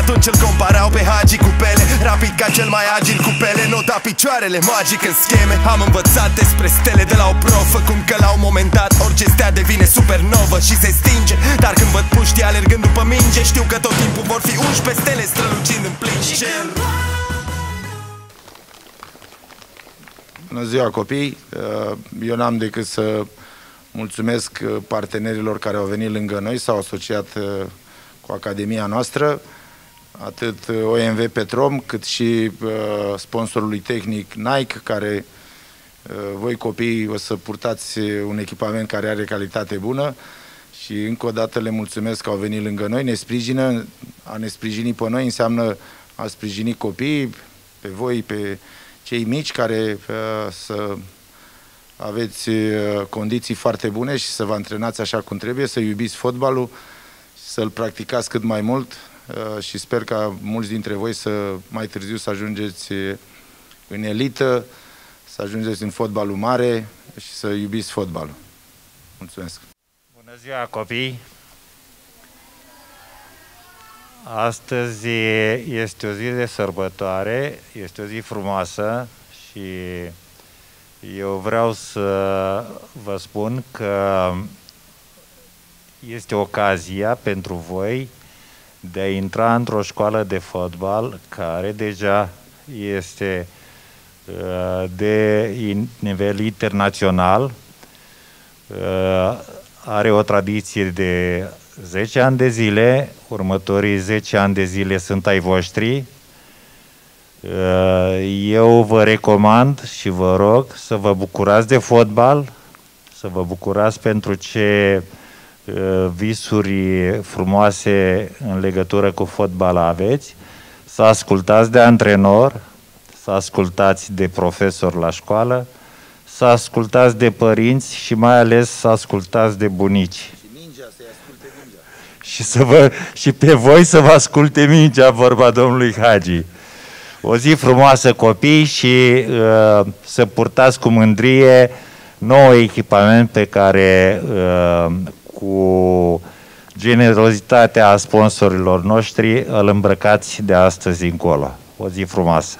atunci îl comparau pe Hagi cu Pele. Rapid ca cel mai agil cu Pele. Nu da picioarele magic în scheme. Am învățat despre stele de la o profă Cum că la un moment dat orice stea devine supernovă și se stinge. Dar când văd puștii alergând după minge Știu că tot timpul vor fi 11 stele strălucind în plin cer. Bună ziua copii! Uh, eu n-am decât să mulțumesc uh, partenerilor care au venit lângă noi, s-au asociat uh, cu Academia noastră, atât OMV Petrom, cât și sponsorului tehnic Nike, care voi copii o să purtați un echipament care are calitate bună. Și încă o dată le mulțumesc că au venit lângă noi, ne sprijină, a ne sprijini pe noi înseamnă a sprijini copiii, pe voi, pe cei mici care uh, să aveți uh, condiții foarte bune și să vă antrenați așa cum trebuie, să iubiți fotbalul, să-l practicați cât mai mult uh, și sper ca mulți dintre voi să mai târziu să ajungeți în elită, să ajungeți în fotbalul mare și să iubiți fotbalul. Mulțumesc! Bună ziua, copii! Astăzi este o zi de sărbătoare, este o zi frumoasă și eu vreau să vă spun că este ocazia pentru voi de a intra într-o școală de fotbal care deja este uh, de nivel internațional, uh, are o tradiție de 10 ani de zile, următorii 10 ani de zile sunt ai voștri. Uh, eu vă recomand și vă rog să vă bucurați de fotbal, să vă bucurați pentru ce uh, visuri frumoase în legătură cu fotbal aveți, să ascultați de antrenor, să ascultați de profesor la școală, să ascultați de părinți și mai ales să ascultați de bunici. Și, să vă, și pe voi să vă asculte mingea vorba domnului Hagi. O zi frumoasă copii și uh, să purtați cu mândrie nou echipament pe care uh, cu generozitatea sponsorilor noștri îl îmbrăcați de astăzi încolo. O zi frumoasă!